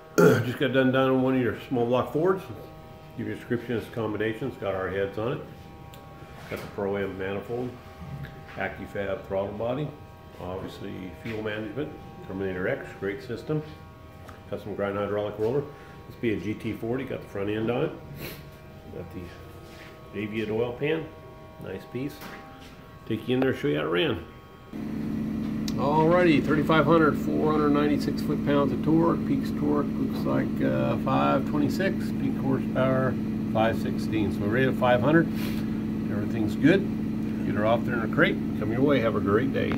got done done on one of your small block Fords. Give you a description of. It's got our heads on it. Got the Pro M manifold, AccuFab throttle body, obviously fuel management, Terminator X, great system. Custom grind hydraulic roller. This be a GT40, got the front end on it. Got the Aviaid oil pan, nice piece. Take you in there, show you how it ran. Alrighty, 3,500, 496 foot-pounds of torque. Peaks torque looks like uh, 526. Peak horsepower 516. So we're at 500. Everything's good. Get her off there in a crate. Come your way. Have a great day.